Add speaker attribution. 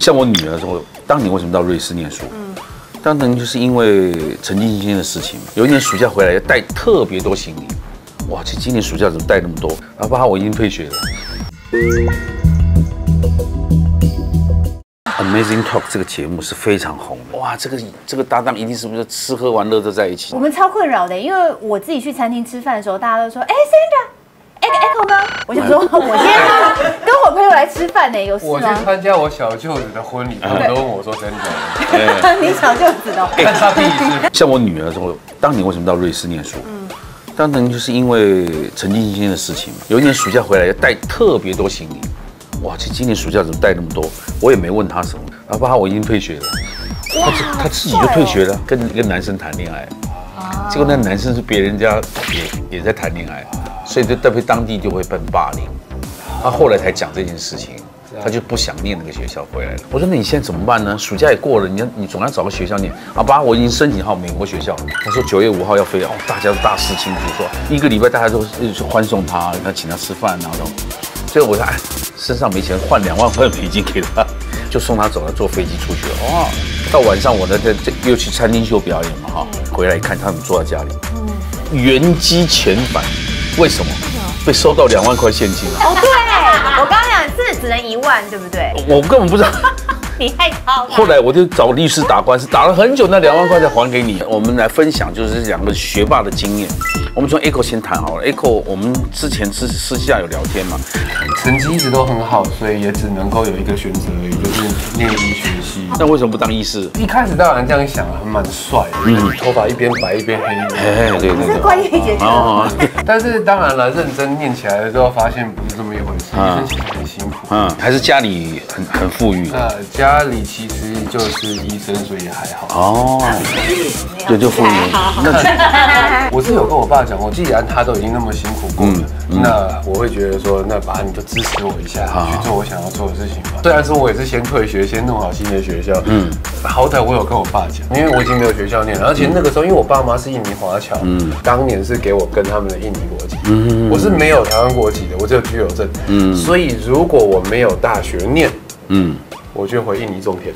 Speaker 1: 像我女儿说，当年为什么到瑞士念书？嗯，当年就是因为曾经新鲜的事情嘛。有一年暑假回来要带特别多行李，哇，这今年暑假怎么带那么多？啊，爸，我已经退学了。Amazing Talk 这个节目是非常红的，哇，这个这个搭档一定是不是吃喝玩乐都在一起
Speaker 2: 我？们超困扰的，因为我自己去餐厅吃饭的时候，大家都说，哎呢？我想说，我今天跟我朋友来吃饭呢，有事
Speaker 3: 我去？参加我小舅子的婚礼，他们都问我说真的，
Speaker 2: 你小舅子哦。
Speaker 3: 看他第一次。
Speaker 1: 像我女儿说，当年为什么到瑞士念书？嗯，当年就是因为曾经新鲜的事情嘛。有一年暑假回来要带特别多行李，哇，这今年暑假怎么带那么多？我也没问他什么，啊，爸，我已经退学了。他自她自己就退学了，跟一个男生谈恋爱，结果那男生是别人家也也在谈恋爱，所以就特别当地就会被霸凌。他后来才讲这件事情，他就不想念那个学校回来了。我说那你现在怎么办呢？暑假也过了，你要你总要找个学校念。阿爸，我已经申请好美国学校了。他说九月五号要飞哦，大家都大肆庆祝，说一个礼拜大家都是欢送他，那请他吃饭啊这种。所以我说哎，身上没钱换两万块美金给他，就送他走了，坐飞机出去了。哦，到晚上我呢这这又去餐厅秀表演嘛哈，回来一看他们坐在家里，原机遣返，为什么？被收到两万块现金啊！
Speaker 2: 哦，对，我刚刚讲是只能一万，对不对？
Speaker 1: 我根本不知道。
Speaker 2: 你太高了。
Speaker 1: 后来我就找律师打官司，打了很久，那两万块才还给你。我们来分享就是两个学霸的经验。我们从 Echo 先谈好了。Echo，我们之前私私下有聊天嘛？
Speaker 3: 成绩一直都很好，所以也只能够有一个选择而已，就是念医学系。
Speaker 1: 那为什么不当医师？
Speaker 3: 一开始当然这样想啊，蛮帅的，嗯，头发一边白一边黑。
Speaker 1: 哎，对对对。
Speaker 2: 这关于姐姐。
Speaker 1: 哦，
Speaker 3: 但是当然了，认真念起来了之后，发现不是这么一回事，医生其实很辛苦。
Speaker 1: 嗯，还是家里很很富裕。
Speaker 3: 呃，家里其实就是医生，所以还好。
Speaker 1: 哦，对，就富裕。那
Speaker 3: 我 是有跟我爸讲过，既然他都已经那么辛苦过了，那我会觉得说，那爸你就支持我一下，去做我想要做的事情吧。虽然说我也是先退学，先弄好新的学校，嗯，好歹我有跟我爸讲，因为我已经没有学校念了，而且那个时候因为我爸妈是印尼华侨，嗯，当年是给我跟他们的印尼国籍，嗯，我是没有台湾国籍的，我只有居留证，嗯，所以如果我没有大学念，嗯，我就回印尼种田。